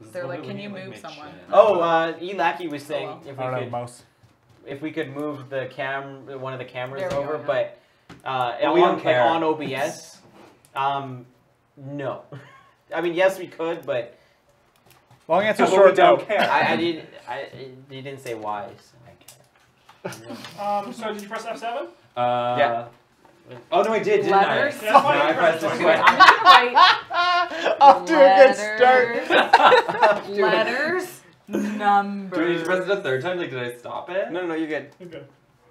They're like, can you move someone? Oh, uh, Elaki was saying well. if we don't have a could mouse. if we could move the cam one of the cameras There we go, over, but uh, But we on, don't like, care. on OBS, um, no. I mean, yes, we could, but Long answer But we short don't care. I, I didn't. I you didn't say why. So I care. Um, so did you press F7? Uh, Yeah. Oh no, I did, didn't Letters. I? Yeah, No, I pressed pressed the it. switch. I'm gonna write Off to a good start. letters, letters, numbers. Do we need to press it a third time? Like, did I stop it? No, no, no, you're good. You're good.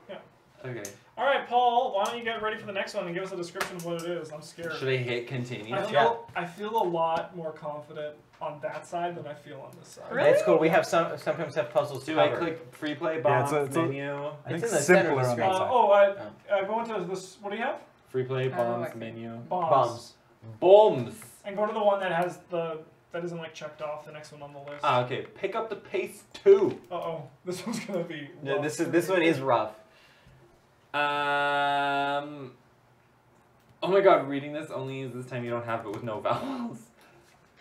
Yeah. Okay. All right, Paul. Why don't you get ready for the next one and give us a description of what it is? I'm scared. Should I hit continue? I feel I feel a lot more confident on that side than I feel on this side. Really? That's cool. We have some sometimes have puzzles too. I click free play Yeah, bombs it's a- it's a- menu? I It's think in the center of simpler the on screen. that Uh, side. oh, I uh, go into this. What do you have? Free play Oh, bombs I see. menu. Bombs. bombs. Bombs. And go to the one that has the that isn't like checked off. The next one on the list. Ah, okay. Pick up the pace two. Uh oh, this one's gonna be. Yeah, this is this one is rough. Um. Oh my god, reading this only is this time you don't have, it with no vowels.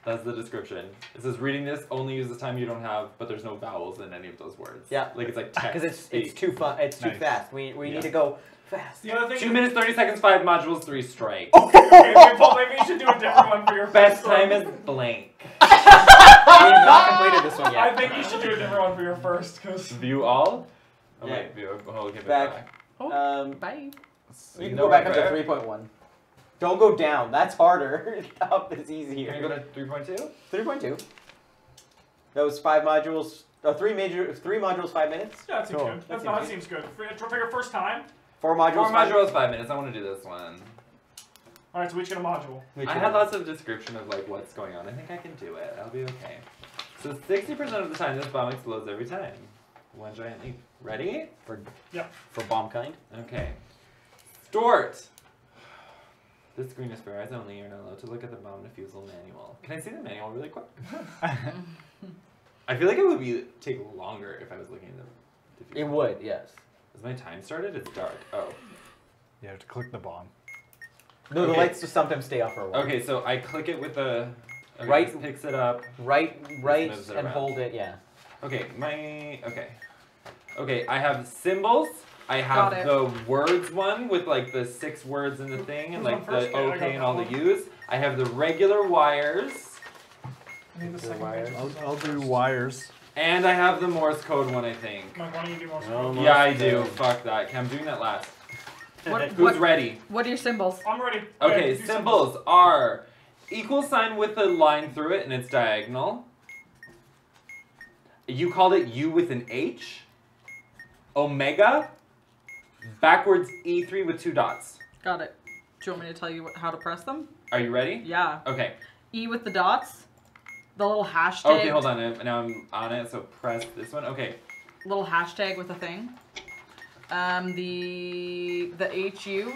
That's the description. It says reading this only uses time you don't have, but there's no vowels in any of those words. Yeah. Like it's like text. Because it's speak. it's too fun. It's too Nice. fast. We we Yeah. need to go fast. The other thing. Two minutes, thirty seconds, five modules, three strikes. Okay, okay, maybe you should do a different one for your Best first one. time is blank. we have not completed this one yet. I think you should do a different one for your first, because View all. Oh Yeah. wait, view. Oh, give it Back. back. Um, Bye. you can go back up to where? three point one. Don't go down. That's harder. up is easier. Can you go to three point two? Three point two. That was five modules. Uh, three major. Three modules. Five minutes. yeah, that seems Cool. good. That That's, seems that good. seems good. For, for your first time. Four modules. Four five- modules, five minutes. I want to do this one. All right, so we each get a module. Which I one? had lots of description of like what's going on. I think I can do it. I'll be okay. So 60% of the time, this bomb explodes every time. One giant leap. Ready? for Yep. for bomb kind. Okay. Start. This screen is for eyes only. You're not allowed to look at the bomb defusal manual. Can I see the manual really quick? I feel like it would be take longer if I was looking at the defusal. It would. Yes. Has my time started? It's dark. Oh. You have to click the bomb. No, the lights just sometimes stay off for a while. Okay, so I click it with the. Okay, Right- this picks it up. Right, right, and around. hold it. Yeah. Okay, my okay. Okay, I have symbols. I have the words one with like the six words in the thing and like the Okay, I okay got and all the that U's. I have the regular wires I need the The second wires. page. I'll, I'll do wires. and I have the Morse code one. I think. Mike, why don't you do more? No, oh, Yeah, I Morse do. Fuck that. Okay, I'm doing that last. What, Who's what, ready? what are your symbols? I'm ready. Okay, do symbols are equal sign with a line through it and it's diagonal. You called it U with an H. Omega. Backwards E3 with two dots. Got it. Do you want me to tell you how to press them? Are you ready? Yeah. Okay. E with the dots. The little hashtag. Okay, hold on. Now I'm on it, so press this one. Okay. Little hashtag with a thing. Um, the the HU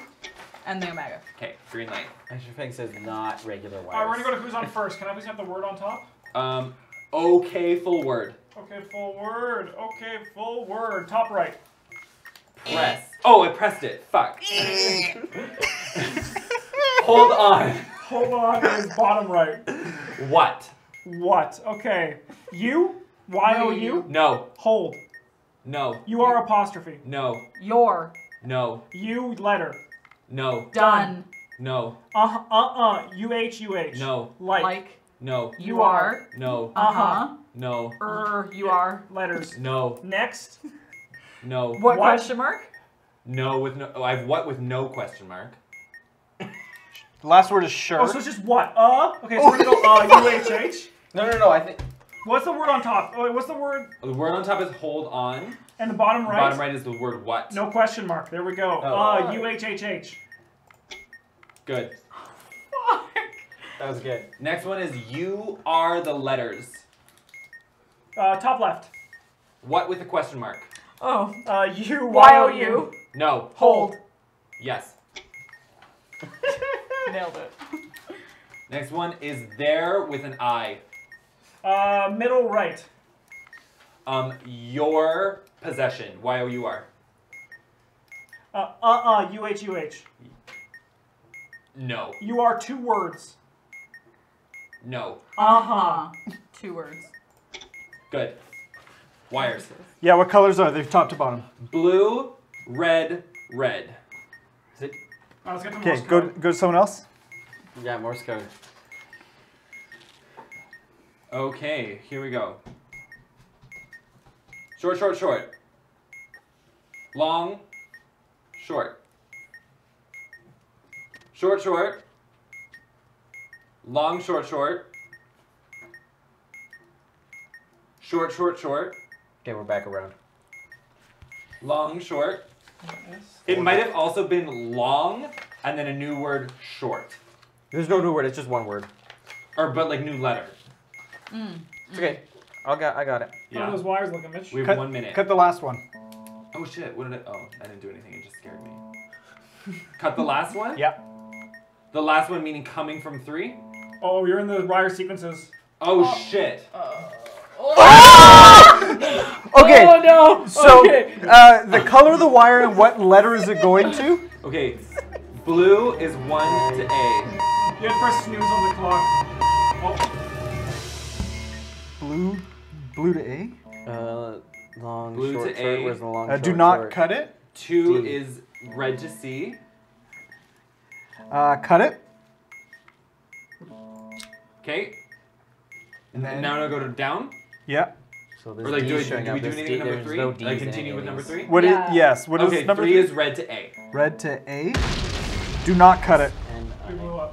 and the omega. Okay, green light. Extra thing says not regular wires. Alright, we're gonna go to who's on first. Can I please have the word on top? Um, okay, full word. Okay, full word. Okay, full word. Top right. Press. Oh, I pressed it. Fuck. Hold on. Hold on, is bottom right. What? What? Okay. You? Why Y O U? No. Hold. No. You are apostrophe. No. Your No. You letter. No. done No. Uh uh uh. U H U H. No. Like. like No. you are. No. Uh huh. No. Er, you are. Letters. No. Next. No. What, What? question mark? No with no. Oh, I have what with no question mark. The last word is sure. Oh, so it's just what? Uh? Okay, so we're gonna go uh, U H H. No, no, no. I think What's the word on top? Oh, wait, what's the word? The word on top is hold on. And the bottom The right? bottom right is the word what. No question mark. There we go. Oh. Uh, U H H H. Good. Fuck. That was good. Next one is you are the letters. Uh, top left. What with a question mark? Oh. Uh, U Y O U. No. Hold. Yes. Nailed it. Next one is there with an I. Uh, middle right. Um, your possession. Y O U R. Uh, uh, uh, U H U H. No. You are two words. No. Uh huh. Two words. Good. Wires. Yeah, what colors are they top to bottom? Blue, red, red. Is it? Alright, let's get to Okay, Morse go code. go to someone else. Yeah, Morse code. Okay, here we go. Short, short, short. Long, short. Short, short. Long, short, short. Short, short, short. Okay, we're back around. Long, short. It might have also been long and then a new word short. There's no new word. It's just one word. Or but like new letter. Mm, it's mm. okay. I got. I got it. How are those wires looking, Mitch? We have Cut- one minute. Cut the last one. Oh shit, what did I oh, I didn't do anything, it just scared me. Cut the last one? Yep. The last one meaning coming from three? Oh, you're in the wire sequences. Oh, oh. shit. Okay. Oh no. So okay. uh, the color of the wire and what letter is it going to? Okay. Blue is one to A. You have to press snooze on the clock. Oh, Blue, blue to A. Uh, long, Blue short, to short. A. Where's the long? Uh, do not short? cut it. Two D. is red to C. Uh, cut it. Okay. And then Now I go to down. Yeah. So there's Or like D do, I, showing do we up. do anything D- with number three? No Like Ds continue with number three? What is Yeah. yes? What is okay, number three three? is red to A. Red to A. Do not cut it.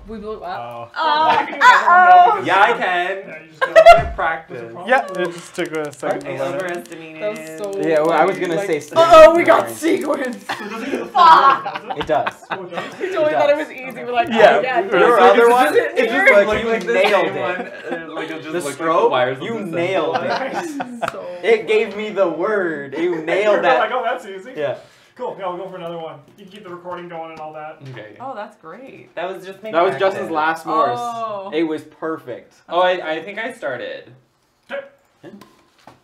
And we blew up. We blew up. Oh. You can do that one, no, because- Yeah, I Yeah, can. you just gotta- practice. Yeah, it just took a second I to learn it. overestimated. That was so yeah, well, I was gonna like, say. Steve. Uh oh, we got Sorry. sequence. It doesn't get the full it? It does. Oh, it does? We totally thought it was easy. We're like, Yeah, oh, yeah. we- it we does. were Your other one, it it's just here? like Like you nailed it. one. uh, Like just The looked stroke, the wires you the nailed it. So- It gave me the word. You You're nailed like, oh, that's easy. Yeah. Cool. Yeah, we'll go for another one. You can keep the recording going and all that. Okay. Oh, that's great. That was just my That was practice. Justin's last Morse. Oh. It was perfect. Oh, I, I think I started.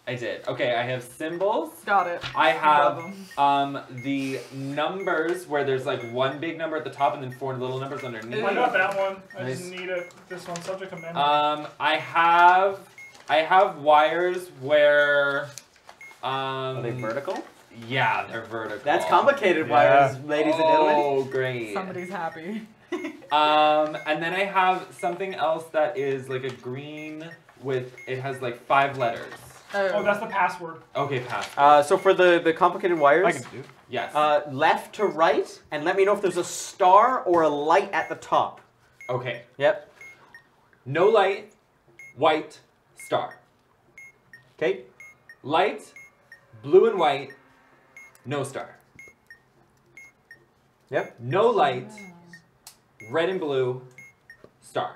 I did. Okay, I have symbols. Got it. I have um the numbers where there's like one big number at the top and then four little numbers underneath. I got that one. I Nice. just need it. This one, subject amendment. Um, I have I have wires where um Are they vertical? Yeah, they're vertical. That's complicated, Yeah. wires, ladies and gentlemen. Oh, great. Somebody's happy. Um, and then I have something else that is like a green with it has like five letters. oh, that's the password. Okay, pass. Uh, so for the, the complicated wires, I can do. Yes. uh, left to right, and let me know if there's a star or a light at the top. okay. Yep. No light, white, star. Okay. Light, blue and white, no star. Yep. No light, red and blue, star.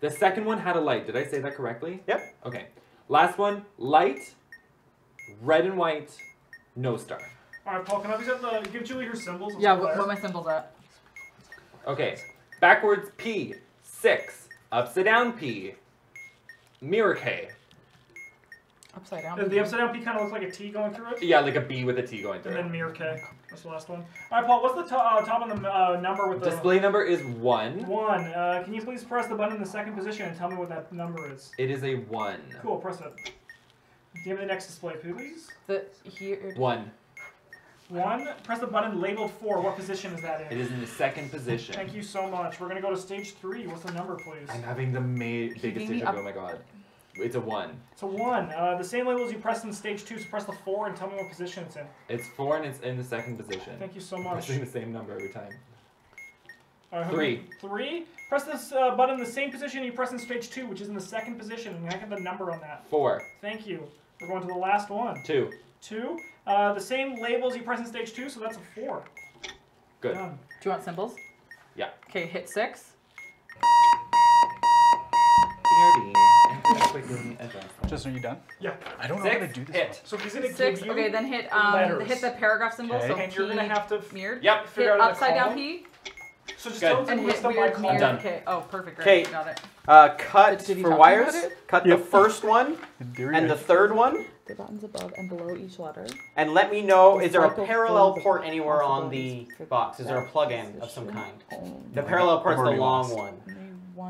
The second one had a light. Did I say that correctly? Yep. Okay. Last one, light, red and white, no star. All right, Paul. Can I please have the give Julie her symbols? Yeah, go what, there. what my symbols at? Okay. Backwards P, six. Upside down P, mirror K. Upside down. Uh, The upside down P kind of looks like a T going through it. Yeah, like a B with a T going through it. And through. then it. mirror K. That's the last one. All right, Paul. What's the to- uh, top on the uh, number with the Display number is one. one? Uh, can you please press the button in the second position and tell me what that number is? It is a one. Cool. Press it. Give me the next display, please. The here. One. One. Press the button labeled four. What position is that in? It is in the second position. Thank you so much. We're gonna go to stage three. What's the number, please? I'm having the ma- biggest gave me deja a- vu. Oh my god. It's a one. It's a one. Uh, the same labels you pressed in stage two. So press the four and tell me what position it's in. It's four and it's in the second position. Thank you so much. Pressing the same number every time. All right, Three. Three. Press this uh, button in the same position you press in stage two, which is in the second position, and I have the number on that. Four. Thank you. We're going to the last one. Two. Two. Uh, the same labels you press in stage two, so that's a four. Good. Done. Do you want symbols? Yeah. Okay, hit six. BRB. And quickly adjust. Just are you done? Yeah. I don't know how to do this. Hit. So he's gonna Six. give you, Okay, then hit um letters. hit the paragraph symbol. Okay. So and P you're gonna have to. f- mirrored. Yep. Figure Hit out upside down. P So just Good. tell them and to hit list them weird mirror. done. Okay. Oh, perfect. Great. 'Kay. Got it. Uh, cut Did- did for wires. Cut Yep. the first one and the third one, The buttons above and below each letter. and let me know is there a parallel port anywhere on the box? Is there a plug-in of some kind? The parallel port's the long one.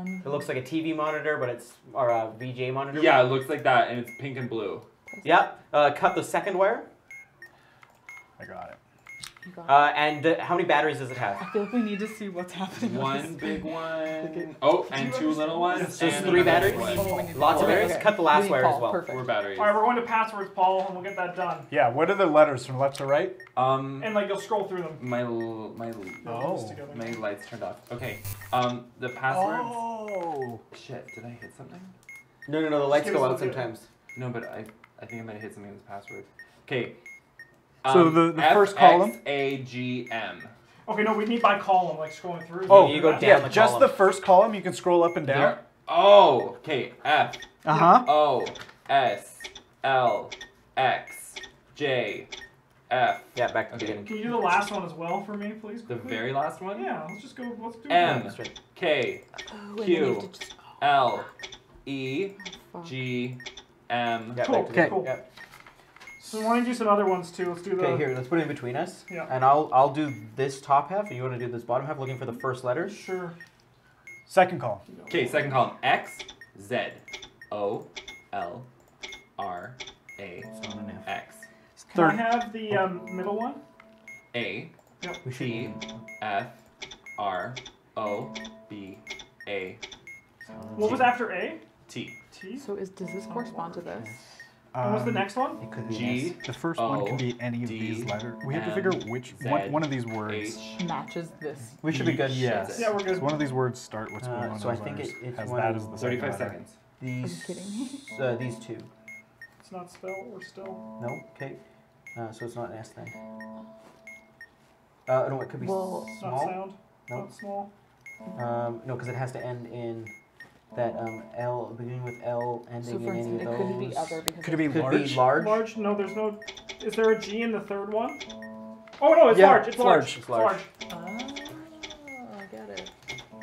May One. It looks like a TV monitor, but it's or a VJ monitor. Yeah, it looks like that, and it's pink and blue. Yep. Uh, cut the second wire. I got it. You got it. Uh, and uh, how many batteries does it have? I feel like we need to see what's happening. One big screen. one. Oh, and two little ones. So it's three another batteries? one. Oh, Lots of four. batteries. Okay. Cut the last We need wire as Paul. well. Perfect. Four batteries. All right, we're going to passwords, Paul, and we'll get that done. Yeah, what are the letters from left to right? Um, And like you'll scroll through them. my l- my l- Oh. my lights turned off. Okay. Um, the passwords. Oh. Shit, did I hit something? No, no, no. The lights go out the- sometimes. No, but I I think I might have hit something with the password. Okay. So the- the first column? A G M. Okay, no, we need by column, like scrolling through. Oh, you go down Yeah, the just column. the first column. You can scroll up and down. There. Oh, okay. F Uh huh. O S L X J F. Yeah, back to the Okay. beginning. Can you do the last one as well for me, please? The very last one. Yeah, let's just go. Let's do M. it. Straight. K Oh, and Q. you have to just- L E fuck. G M. Yeah, Cool, back to the okay. cool. Yeah. So why don't you do some other ones too? Let's do the. Okay, here. Let's put it in between us. Yeah. And I'll I'll do this top half, and you want to do this bottom half, looking for the first letters. Sure. Second column. Okay, second column. X Z O L R A X. not an F. X Can I have the um, middle one? A We should. T F R O B A What was after A? T T. So is does this correspond to this? And what's the Um, next one? It could be G The first one O, can be any of D, these letters. We have to M, figure which Z, one, one of these words. H Matches this. We should be good. Yes. Yeah, we're good. So one of these words start with Uh, one of so I think it- it's has one that as the thirty second five letter. seconds. These. kidding me? Uh, these two. It's not spell or still. No. Okay. Uh, so it's not an S then. Uh, no, it could be Well- It's not small. sound. No. Not small. Um, no, because it has to end in that um, L, beginning with L, ending So in any instance, of those. couldn't be other because Could it be Could large? be large. Large? No, there's no. Is there a G in the third one? Oh no, it's Yeah, large. It's it's large. large. It's large. Oh, I get it.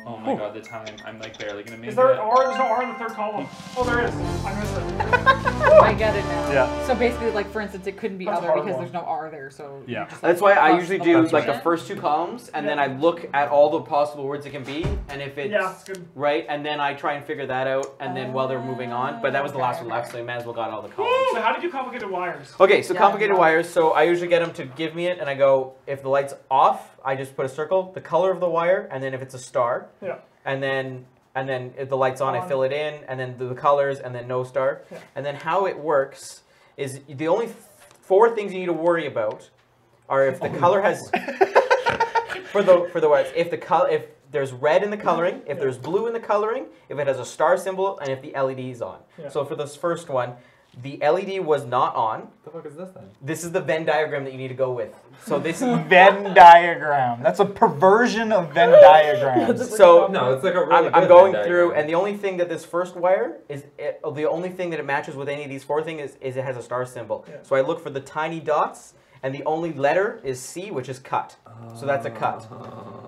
Oh my Oh. god, the time. I'm like barely gonna make it. Is there it. an R? There's no R in the third column. Oh, there is. I missed it. I get it now. Yeah. So basically, like for instance, it couldn't be That's other because one. there's no R there. So Yeah. just, That's why I usually do lines. like the first two columns, and then I look at all the possible words it can be, and if it's Yeah, good. right, and then I try and figure that out, and then while they're moving on. But that was the Okay, last one okay. left, so you might as well got all the columns. So how did you complicated wires? Okay, so Yeah, complicated yeah. wires. So I usually get them to give me it, and I go, if the light's off, I just put a circle, the color of the wire, and then if it's a star, Yeah. and then and then the light's on, I fill it in, and then the, the colors, and then no star, Yeah. and then how it works is the only four things you need to worry about are if the color has for the for the words if the color if there's red in the coloring, if there's blue in the coloring, if it has a star symbol, and if the LED is on. Yeah. So for this first one, the LED was not on. What the fuck is this then? This is the Venn diagram that you need to go with. So this is Venn diagram. That's a perversion of Venn diagrams. so No, it's like a really I'm, I'm going Venn through, and the only thing that this first wire is it, the only thing that it matches with any of these four things is, is it has a star symbol. Yeah. So I look for the tiny dots, and the only letter is C, which is cut. So that's a cut.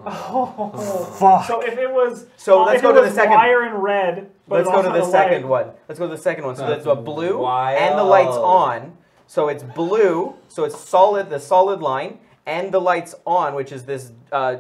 Oh. Fuck. So if it was. So uh, let's if go it to the was second. Wire in red. But Let's it go to also the had second light. one. Let's go to the second one. So That's that's a blue, and the light's wild. on. So it's blue. So it's solid. The solid line, and the light's on, which is this uh,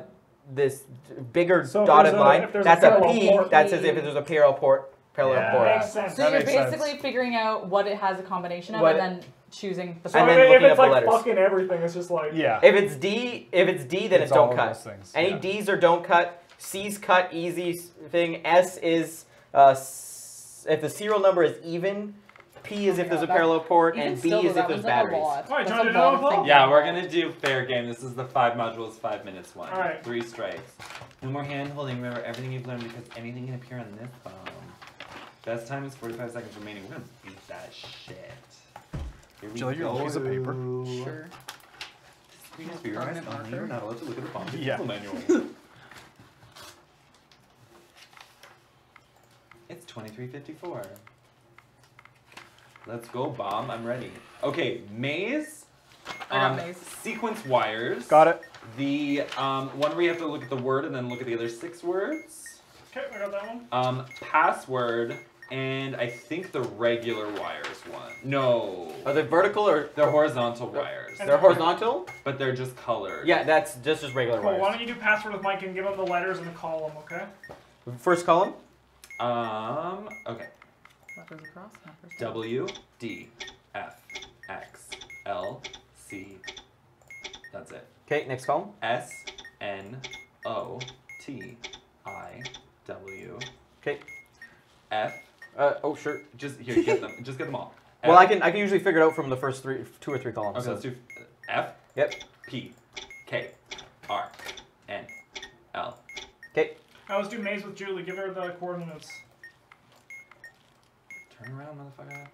this bigger So if dotted there's a- line. if there's a That's a parallel P. port- That's as if there's a parallel port. Parallel Yeah. port. Makes sense. So That you're makes sense. basically figuring out what it has a combination of, What- and then choosing the. So And if, then it- if looking it's up the like letters. fucking everything, it's just like. Yeah. If it's D, if it's D, then it's, all don't cut. things. Any yeah. D's are don't cut. C's cut, easy s- thing. S is uh, s- if the serial number is even. P is if there's a parallel port, and B is if there's a batteries. lot. Alright, That's do you a wanna do lot it of all? thinking. Yeah, we're gonna do fair game. This is the five modules, five minutes one. Alright. Three strikes. No more hand holding. Remember everything you've learned because anything can appear on this phone. Best time is 45 seconds remaining. We're gonna beat that shit. Here we Jill, you're go. a piece of paper. Sure. Screen is Permanent realized only. marker. You're not allowed to look at the bomb Yeah. manual. it's 2354. Let's go, bomb. I'm ready. Okay, maze. I got um, maze. Sequence wires. Got it. The um, one where you have to look at the word and then look at the other six words. Okay, I got that one. Um, password and I think the regular wires one. No, Are they vertical or they're horizontal wires, they're horizontal? but they're just colored. Yeah, that's just as regular Cool. Why don't you do password with Mike and give him the letters in the column, okay? First column. Um. Okay. Letters across. numbers. W D F X L C. That's it. Okay, next column. S N O T I W Okay. F. Uh, oh, sure. Just here, get them. Just get them all. Well, F- I can I can usually figure it out from the first three, two or three columns. Okay, so- let's do F. Yep. P K R N L. Okay. Now let's do maze with Julie. Give her the coordinates. Turn around, motherfucker.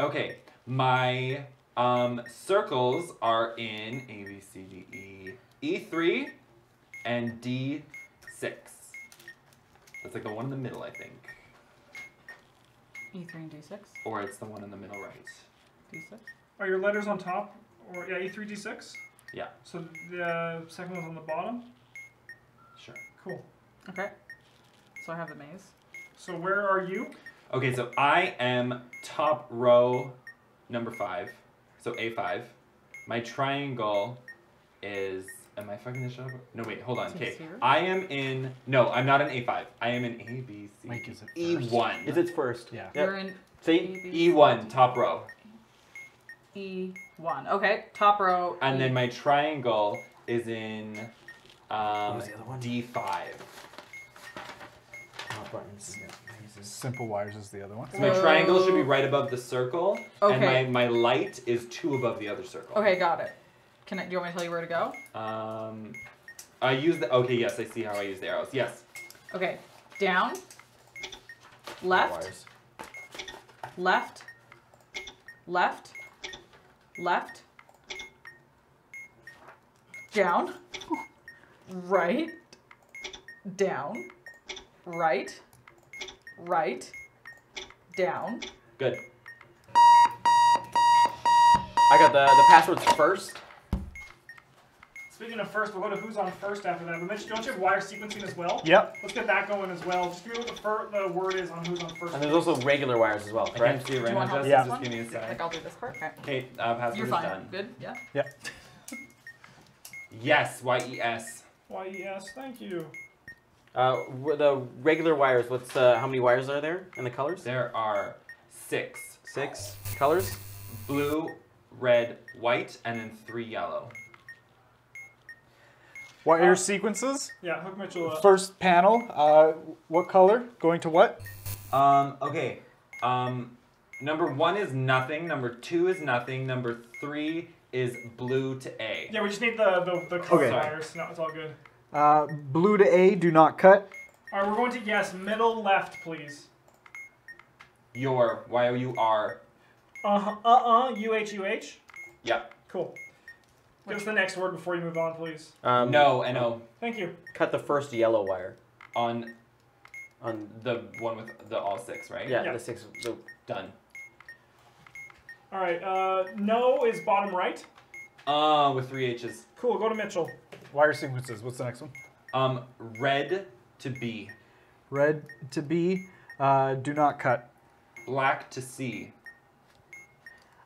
Okay, my um circles are in A B C D E E three and D six. That's like the one in the middle, I think, E3 and D6. or it's the one in the middle right. D6. Are your letters on top? Or yeah, E3, D6? Yeah. So the second one's on the bottom? Sure. Cool. Okay. So I have the maze. So where are you? Okay, so I am top row number five, so A five. My triangle is. Am I fucking this shit up? No, wait, hold on. Okay. I am in. No, I'm not in A five. I am in A B C Mike, is it E first? one. Is it first? Yeah. Yep. You're in See, E one top row, E1. Okay. Top row. and E- then my triangle is in um, was the other one? D five. Oh, buttons. Simple wires is the other one. So my triangle should be right above the circle, Okay. and my, my light is two above the other circle. Okay, got it. Can I, do you want me to tell you where to go? Um, I use the. Okay, yes, I see how I use the arrows. Yes. Okay. Down. Left. Wires. Left. Left. Left. Down. Right. Down. Right. Right. Down. Good. I got the the passwords first. Speaking of first, we'll go to who's on first after that. But Mitch, don't you have wire sequencing as well? Yep. Let's get that going as well. Just give me what the, fir- the word is on who's on first. And there's also regular wires as well, I can't correct? see Do right you want now. help Yeah. this just give me a one? sec. Like I'll do this part. Okay. Okay, uh, password You're is fine. done. Good. Yeah. Yep. Yes, Y E S. Y-E-S, thank you. Uh, the regular wires. What's uh, how many wires are there and the colors? There are six Six colors. blue, red, white, and then three yellow. Wire Uh, sequences. Yeah, hook Mitchell up. First panel. Uh, what color? Going to what? Um, okay. Um, number one is nothing. Number two is nothing. Number three is blue to A. Yeah, we just need the, the, the color Okay. wires. No, it's all good. Uh, blue to A. Do not cut. All right, we're going to yes, middle left, please. Your Y O U R. Uh-huh, uh-uh, U-H-U-H. Yep. Cool. Give us the next word before you move on, please. Um, No, N O Thank you. Cut the first yellow wire. on On the one with the all six, right? yeah, Yeah. the six. The, Done. All right, uh, no is bottom right. Uh, with three H's. Cool, go to Mitchell. Wire sequences. What's the next one? Um, red to B. Red to B. Uh, do not cut. Black to C.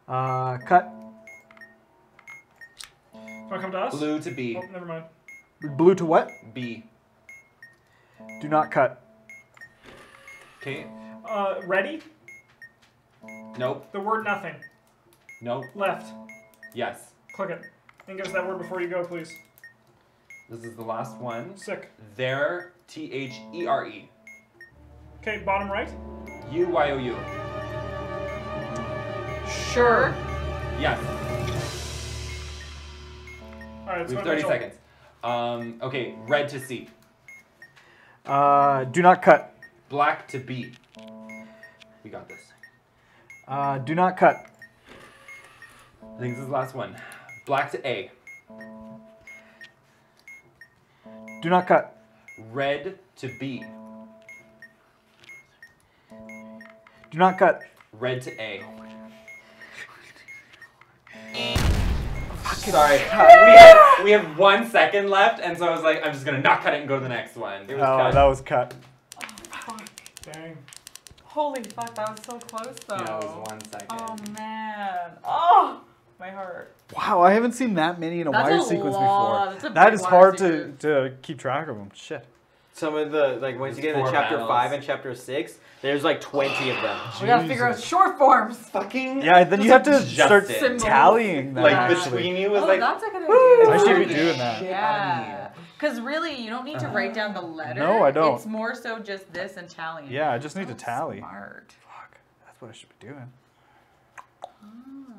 Uh, cut. Want to come to us? Blue to B. Oh, never mind. Blue to what? B. Do not cut. Okay. Uh, ready? Nope. The word nothing. Nope. Left. Yes. Click it. And give us that word before you go, please. This is the last one. Sick. There. T H E R E. Okay, bottom right. U Y O U. Sure. Yes. All right, We have 30 Mitchell. seconds. Um, okay. Red to C. Uh, do not cut. Black to B. We got this. Uh, do not cut. I think this is the last one. Black to A. Do not cut. Red to B. Do not cut. Red to A. Sorry. we, have, we have one second left, and so I was like, I'm just gonna not cut it and go to the next one. It was Oh, cut. that was cut. Oh, Dang. Holy fuck, that was so close though. Yeah, it was one second. Oh man. Oh, my heart. Wow, I haven't seen that many in a That's wire a sequence lot. before. That's a That big is wire hard to, to keep track of them. Shit. Some of the like once you get into chapter panels. five and chapter six, there's like twenty of them. We gotta figure out short forms. Fucking Yeah, then you have to start it. Tallying them. like actually. between you was oh, like that's a good I idea. should be doing that. Yeah. Because really, you don't need to write down the letter. No, I don't. It's more so just this and tallying. Yeah, I just need to tally. Smart. Fuck, that's what I should be doing. Oh,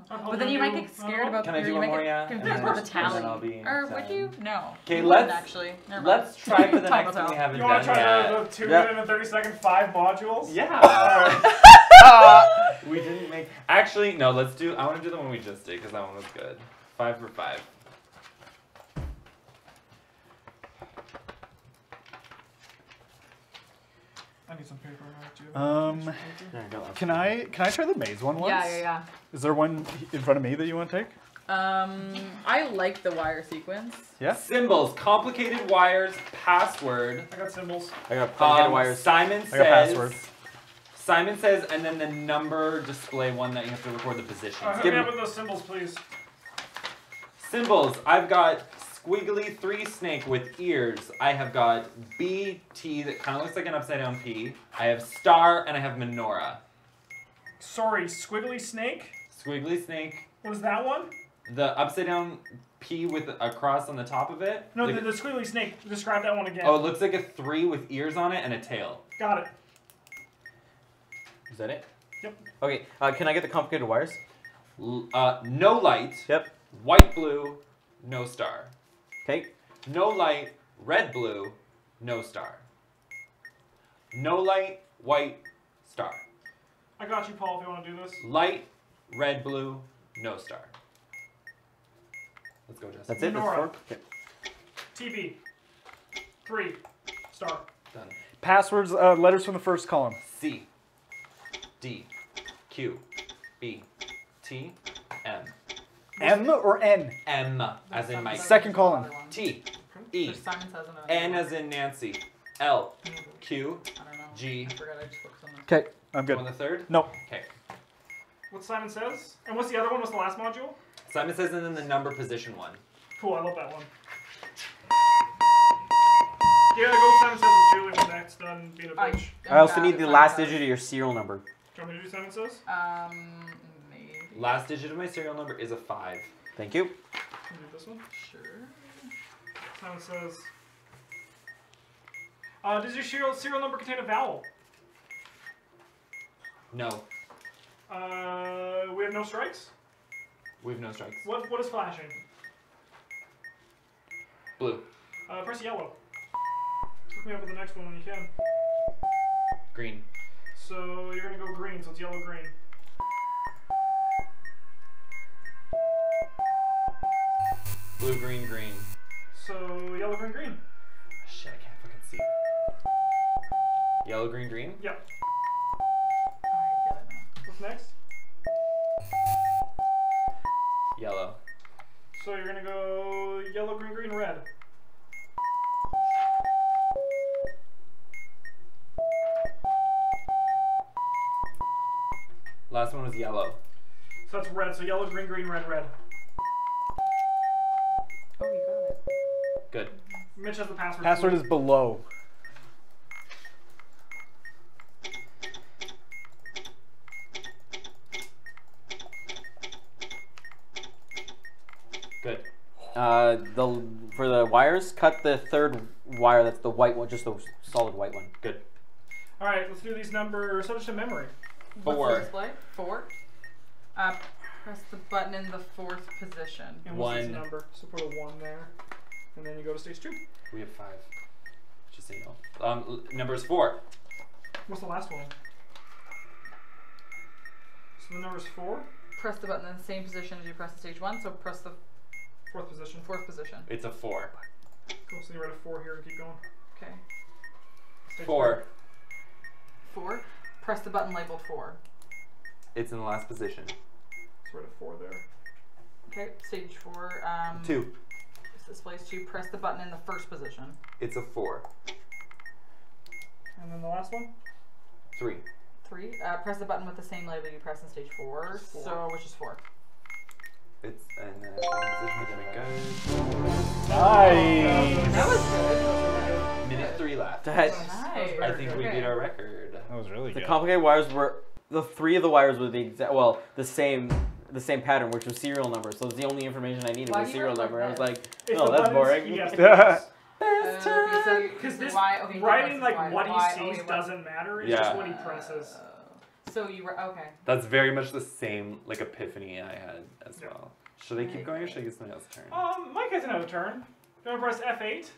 But then you might get scared about Can I do you one might more, get yeah? confused Yeah, about the of course. And then I'll tally. be Or would sad. you? No. 'Kay, You let's- actually. Never mind. Let's try for the Time next will one we tell. haven't You want done to try yet. the, the two Yeah. minute and 30 second five modules? Yeah. Alright. we didn't make. Actually, no. Let's do. I want to do the one we just did because that one was good. Five for five. I need some paper. too. Um, can I can I try the maze one once? Yeah, yeah, yeah. Is there one in front of me that you want to take? Um, I like the wire sequence. Yeah. Symbols, complicated wires, password. I got symbols. I got complicated Um, wires. Simon I says. I got password. Simon says, and then the number display one that you have to record the position. Uh, Give me me- up with those symbols, please. Symbols. I've got squiggly three snake with ears. I have got BT that kind of looks like an upside down P. I have star and I have menorah. Sorry, squiggly snake. Squiggly snake. What was that one? The upside down P with a cross on the top of it. No, Like- the, the squiggly snake. Describe that one again. oh, it looks like a three with ears on it and a tail. Got it. Is that it? Yep. Okay. Uh, can I get the complicated wires? L- uh, no light. Yep. White blue. No star. Okay. No light. Red blue. No star. No light. White. Star. I got you, Paul, if you want to do this. Light. Red blue. No star. Let's go, Justin. That's it. That's Nora. four. Okay. TB. Three. Star. Done. Passwords, uh, letters from the first column. C. D. Q. B. T. M. M or N? M as in Mike. Second column. T. E. There's Simon says N as in Nancy. L. Q. I don't know. G. I forgot I just focused on that. Okay, I'm good. on the third. No. Okay. What Simon says? And what's the other one? What's the last module? Simon says, and then the number position one. Cool, I love that one. Yeah, go Simon says with Julie when that's done being a I- bitch. I also need the last digit of your serial number. Do you want me to do Simon says? Um, maybe. Last digit of my serial number is a five. Thank you. Can you do this one? Sure. Simon says. Uh, does your serial, serial number contain a vowel? No. Uh, we have no strikes. We have no strikes. What what is flashing? Blue. Uh, press yellow. Hook me up with the next one when you can. Green. So you're gonna go green, so it's yellow green. Blue, green, green. So yellow green green. Shit, I can't fucking see. Yellow, green, green. Yep. I get it now. What's next? Yellow. So you're gonna go Mitch has the password. Password is below. Good. Uh, the for the wires, cut the third wire. That's the white one, just the solid white one. Good. All right, let's do these numbers subject to memory. What's Four. the display? Four. Uh, press the button in the fourth position. And what's this One. number? So put a one there, and then you go to stage two. We have five. Just so you know. Um, number is four. What's the last one? So the number is four. Press the button in the same position as you press stage one. So press the Fourth position. fourth position. It's a four. Cool. So you write a four here and keep going. Okay. Stage Four. Four. Press the button labeled four. It's in the last position. three. So write a four there. Okay. Stage four. Um, Two. This displays two. Press the button in the first position. It's a four. And then the last one. Three. Three. Uh, press the button with the same label you press in stage four. Four. So which is four. It's in the second position. We're gonna. Nice. That was good. Minute three left. That- Nice. I think we Okay. beat our record. That was really The good. The complicated wires were the three of the wires were the exact well the same the same pattern, which was serial number. So it's the only information I needed Why was do you serial write number. I was like, If oh, the that's buttons- boring. Yes. Yeah. Uh, okay, so Because this Y- okay, writing like Y. what he Y- sees okay, doesn't matter. It's Yeah. just what he presses. Uh, So you were okay. That's very much the same like epiphany I had as Yeah. well. Should I keep going or should I get something else's turn? Um, Mike has another turn. Do You want to press F8?